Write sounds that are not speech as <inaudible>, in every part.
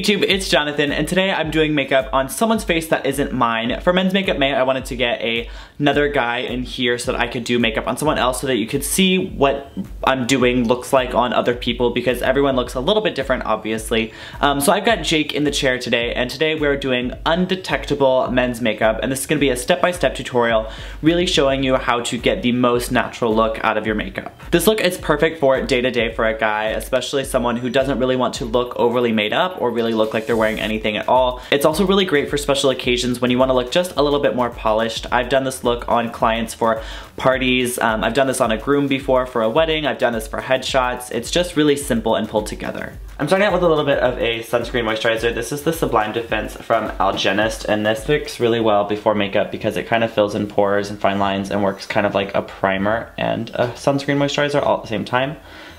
YouTube, it's Jonathan, and today I'm doing makeup on someone's face that isn't mine. For Men's Makeup May, I wanted to get a, another guy in here so that I could do makeup on someone else so that you could see what I'm doing looks like on other people because everyone looks a little bit different, obviously. Um, so I've got Jake in the chair today, and today we're doing undetectable men's makeup, and this is gonna be a step-by-step -step tutorial really showing you how to get the most natural look out of your makeup. This look is perfect for day-to-day -day for a guy, especially someone who doesn't really want to look overly made up or really look like they're wearing anything at all. It's also really great for special occasions when you wanna look just a little bit more polished. I've done this look on clients for parties. Um, I've done this on a groom before for a wedding. I've done this for headshots. It's just really simple and pulled together. I'm starting out with a little bit of a sunscreen moisturizer. This is the Sublime Defense from Algenist, and this works really well before makeup because it kind of fills in pores and fine lines and works kind of like a primer and a sunscreen moisturizer all at the same time.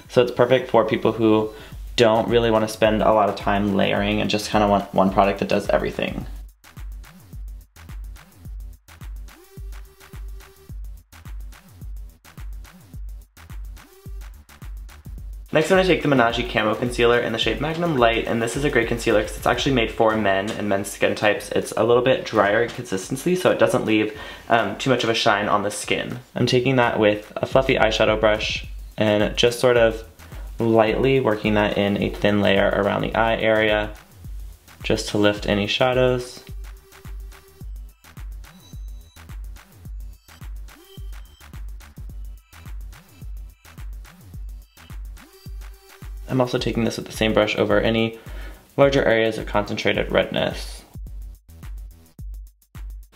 So it's perfect for people who don't really want to spend a lot of time layering and just kind of want one product that does everything. Next I'm going to take the Menaji Camo Concealer in the shade Magnum Light, and this is a great concealer because it's actually made for men and men's skin types. It's a little bit drier in consistency, so it doesn't leave um, too much of a shine on the skin. I'm taking that with a fluffy eyeshadow brush and just sort of lightly working that in a thin layer around the eye area just to lift any shadows. I'm also taking this with the same brush over any larger areas of concentrated redness.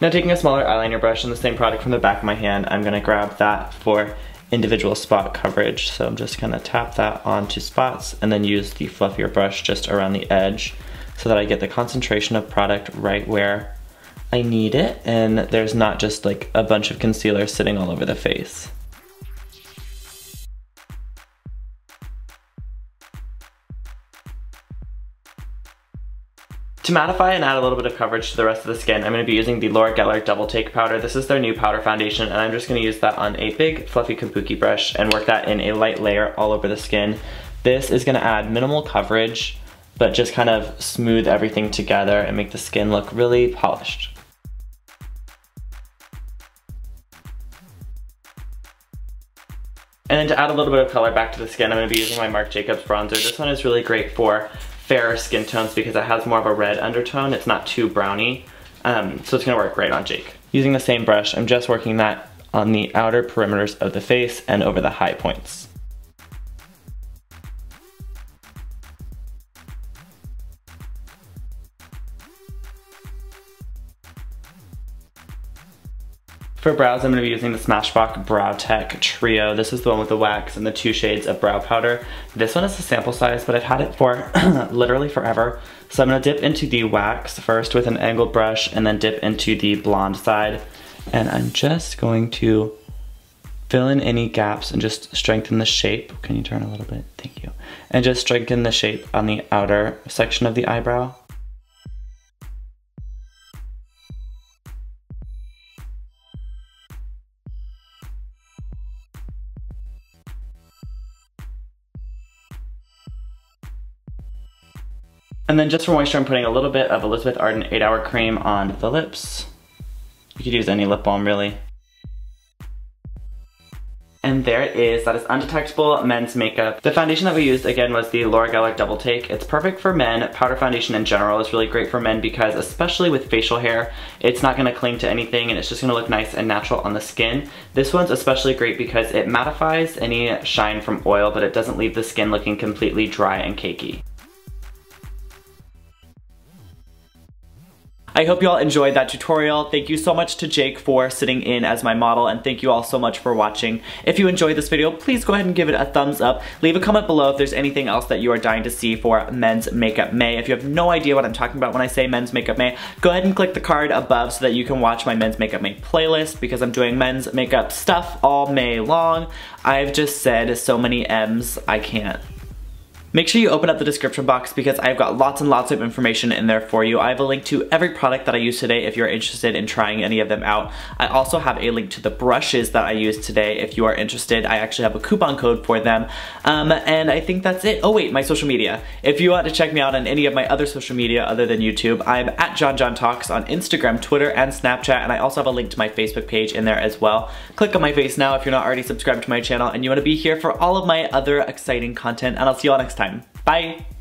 Now taking a smaller eyeliner brush and the same product from the back of my hand, I'm gonna grab that for individual spot coverage. So I'm just gonna tap that onto spots and then use the fluffier brush just around the edge so that I get the concentration of product right where I need it and there's not just like a bunch of concealer sitting all over the face. To mattify and add a little bit of coverage to the rest of the skin, I'm going to be using the Laura Geller Double Take Powder. This is their new powder foundation, and I'm just going to use that on a big fluffy kabuki brush and work that in a light layer all over the skin. This is going to add minimal coverage, but just kind of smooth everything together and make the skin look really polished. And then to add a little bit of color back to the skin, I'm going to be using my Marc Jacobs bronzer. This one is really great for fairer skin tones because it has more of a red undertone. It's not too browny, um, so it's gonna work great on Jake. Using the same brush, I'm just working that on the outer perimeters of the face and over the high points. For brows, I'm going to be using the Smashbox Brow Tech Trio. This is the one with the wax and the two shades of brow powder. This one is a sample size, but I've had it for <clears throat> literally forever. So I'm going to dip into the wax first with an angled brush and then dip into the blonde side. And I'm just going to fill in any gaps and just strengthen the shape. Can you turn a little bit? Thank you. And just strengthen the shape on the outer section of the eyebrow. And then just for moisture, I'm putting a little bit of Elizabeth Arden 8 Hour Cream on the lips. You could use any lip balm, really. And there it is, that is Undetectable Men's Makeup. The foundation that we used, again, was the Laura Geller Double Take. It's perfect for men. Powder foundation in general is really great for men because, especially with facial hair, it's not gonna cling to anything and it's just gonna look nice and natural on the skin. This one's especially great because it mattifies any shine from oil, but it doesn't leave the skin looking completely dry and cakey. I hope you all enjoyed that tutorial. Thank you so much to Jake for sitting in as my model and thank you all so much for watching. If you enjoyed this video, please go ahead and give it a thumbs up. Leave a comment below if there's anything else that you are dying to see for Men's Makeup May. If you have no idea what I'm talking about when I say Men's Makeup May, go ahead and click the card above so that you can watch my Men's Makeup May playlist because I'm doing men's makeup stuff all May long. I've just said so many M's, I can't Make sure you open up the description box because I've got lots and lots of information in there for you. I have a link to every product that I use today if you're interested in trying any of them out. I also have a link to the brushes that I used today if you are interested. I actually have a coupon code for them. Um, and I think that's it. Oh wait, my social media. If you want to check me out on any of my other social media other than YouTube, I'm at Jon Jon Talks on Instagram, Twitter, and Snapchat, and I also have a link to my Facebook page in there as well. Click on my face now if you're not already subscribed to my channel and you want to be here for all of my other exciting content, and I'll see you all next time. Bye!